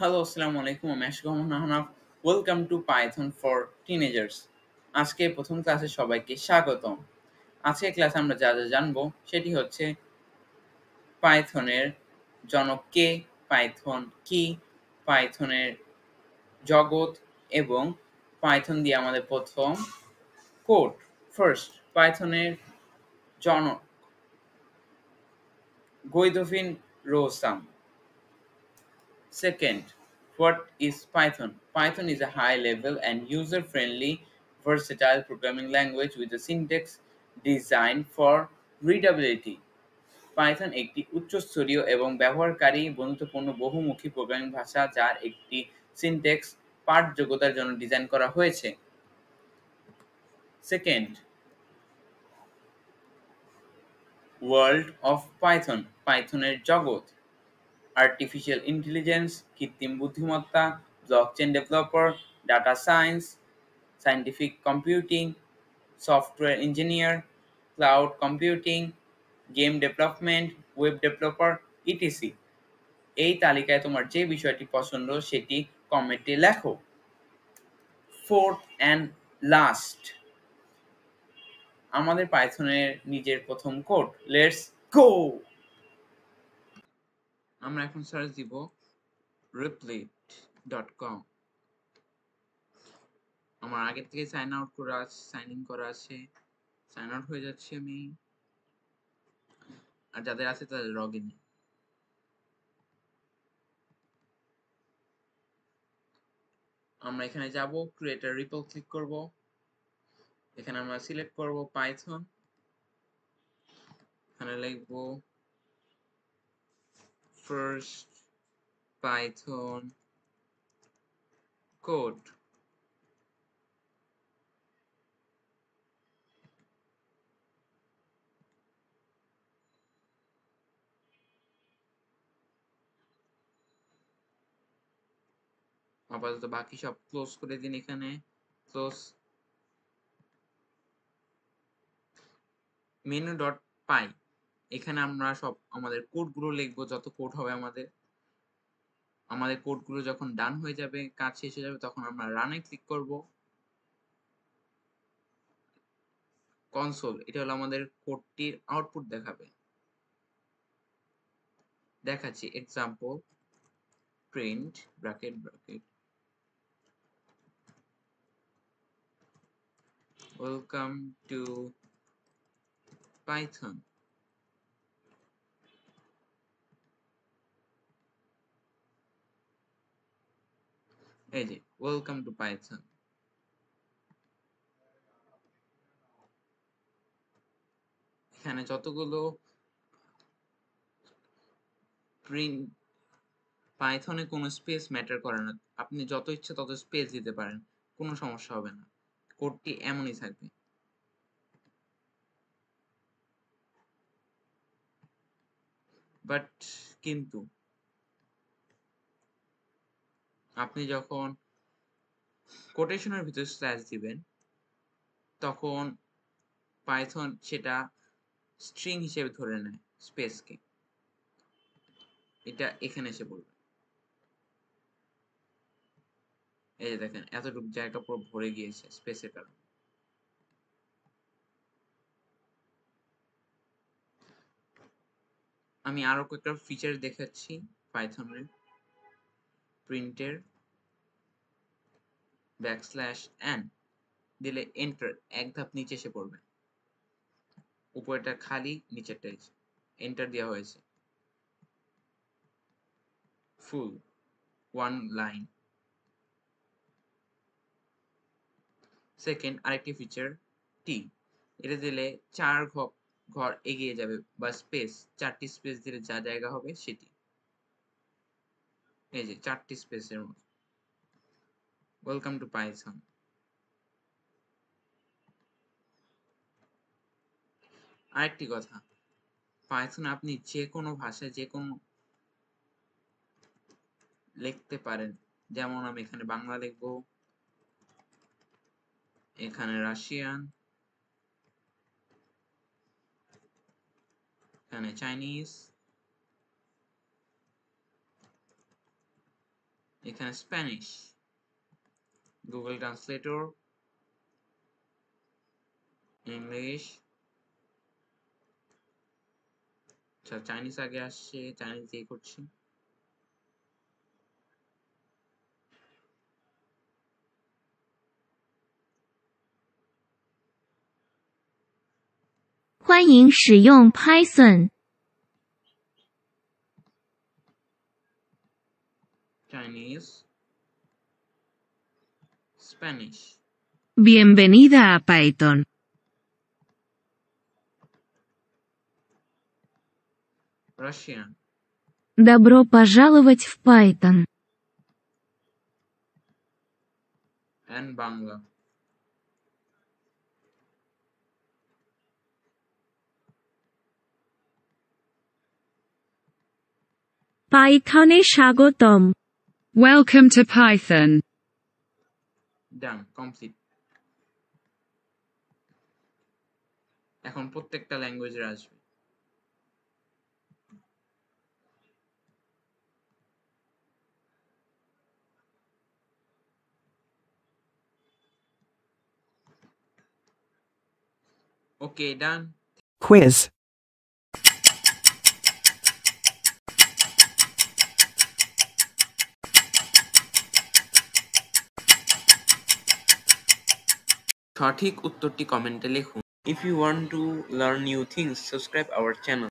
Hello আসসালামু আলাইকুম আমি Ashiq Rahman Ahnaf. Welcome to Python for teenagers আজকে প্রথম ক্লাসে সবাইকে স্বাগতম। আজকে ক্লাসে আমরা যা যা জানব, সেটি হচ্ছে পাইথনের জনক কে পাইথন কি পাইথনের জগৎ এবং পাইথন দিয়ে আমাদের প্রথম কোড ফার্স্ট পাইথনের জনক। Guido van Rossum Second, what is Python? Python is a high level and user friendly, versatile programming language with a syntax designed for readability. Python একটি উচ্চস্তরীয় এবং ব্যবহারকারী বন্ধুত্বপূর্ণ বহুমুখী প্রোগ্রামিং ভাষা যার একটি সিনটেক্স পাঠযোগ্যতার জন্য ডিজাইন করা হয়েছে সেকেন্ড ওয়ার্ল্ড অফ পাইথন পাইথনের জগৎ আর্টিফিশিয়াল ইন্টেলিজেন্স কৃত্রিম বুদ্ধিমত্তা blockchain developer data science scientific computing software engineer cloud computing game development web developer ETC এই তালিকায় তোমার যে বিষয়টি পছন্দ সেটি কমেন্টে লেখো। ফোর্থ অ্যান্ড লাস্ট আমাদের পাইথনের নিজের প্রথম কোড লেটস গো আমরা এখন সার্চ দিব replit.com আমার আগে থেকে সাইন আউট করা আছে সাইন ইন করা আছে। সাইন আউট হয়ে যাচ্ছে আমি। আর যাদের আছে তাদের লগ ইন আমরা এখানে যাব ক্রিয়েটার রিপল ক্লিক করব। এখানে আমরা সিলেক্ট করব পাইথন এখানে লিখব first Python code. আপাতত বাকি সব ক্লোজ করে দিন এখানে ক্লোজ মেনু ডট পাই এখানে আমরা সব আমাদের কোডগুলো লিখব, যত কোড হবে আমাদের। আমাদের কোডগুলো যখন ডান হয়ে যাবে, কাজ শেষ হয়ে যাবে, তখন আমরা রানে ক্লিক করব। কনসোল এটা হলো আমাদের কোডটির আউটপুট দেখাবে। দেখাচ্ছি example print bracket bracket welcome to Python এই যে ওয়েলকাম টু পাইথন এখানে যতগুলো প্রিন্ট পাইথনে কোনো স্পেস ম্যাটার করে না। আপনি যত ইচ্ছে তত স্পেস দিতে পারেন, কোনো সমস্যা হবে না। কোডটি এমনই থাকবে। বাট কিন্তু আপনি যখন কোটেশনের ভিতরে স্ল্যাশ দিবেন, তখন পাইথন সেটা স্ট্রিং হিসেবে ধরে নেয় স্পেসকে এটা এখানে এসে পড়বে। এই যে দেখেন, এতটুকু জায়গা পুরো ভরে গিয়েছে স্পেসের কারণে। আমি আরও কয়েকটা ফিচার দেখাচ্ছি পাইথনের প্রিন্টের ব্যাকস্ল্যাশ এন দিলে এন্টার এক ধাপ নিচে এসে পড়বে। উপরেটা খালি, নিচেরটা এন্টার দেওয়া হয়েছে। ফুল ওয়ান লাইন সেকেন্ড আরেকটি ফিচার টি এটা দিলে চার ঘর এগিয়ে যাবে বা স্পেস চারটি স্পেস দিলে যা জায়গা হবে সেটি। এই যে চারটি স্পেসের মতো ওয়েলকাম টু পাইথন আরেকটি কথা পাইথন আপনি যে কোনো ভাষায় যে কোনো লিখতে পারেন। যেমন আমি এখানে বাংলা লিখব, এখানে রাশিয়ান, এখানে Chinese এখানে স্প্যানিশ গুগল ট্রান্সলেটর ইংলিশ আচ্ছা চাইনিজ আগে আসছে চাইনিজ দিয়ে করছি 欢迎使用 Python。 Chinese, Spanish, Bienvenida a Python. Russian, Добро пожаловать в Python. and Bangla. পাইথনে স্বাগতম Welcome to Python. Done, complete. এখন প্রত্যেকটা ল্যাঙ্গুয়েজের আসবে ওকে ডান Quiz. সঠিক উত্তরটি কমেন্টে লিখুন। If you want to learn new things subscribe our channel